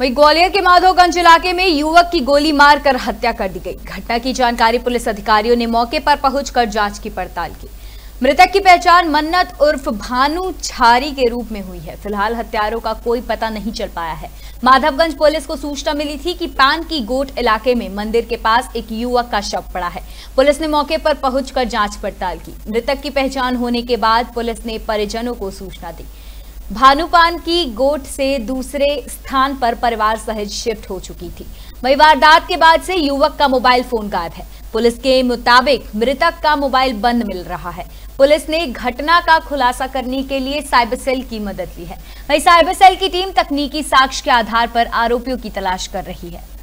वही ग्वालियर के माधोगंज इलाके में युवक की गोली मारकर हत्या कर दी गई। घटना की जानकारी पुलिस अधिकारियों ने मौके पर पहुंचकर जाँच की पड़ताल की। मृतक की पहचान मन्नत उर्फ़ भानु छारी के रूप में हुई है। फ़िलहाल हत्यारों का कोई पता नहीं चल पाया है। माधवगंज पुलिस को सूचना मिली थी कि पान की गोट इलाके में मंदिर के पास एक युवक का शव पड़ा है। पुलिस ने मौके पर पहुंचकर जाँच पड़ताल की। मृतक की पहचान होने के बाद पुलिस ने परिजनों को सूचना दी। भानुपान की गोट से दूसरे स्थान पर परिवार सहित शिफ्ट हो चुकी थी। वही वारदात के बाद से युवक का मोबाइल फ़ोन गायब है। पुलिस के मुताबिक मृतक का मोबाइल बंद मिल रहा है। पुलिस ने घटना का खुलासा करने के लिए साइबर सेल की मदद ली है। वही साइबर सेल की टीम तकनीकी साक्ष्य के आधार पर आरोपियों की तलाश कर रही है।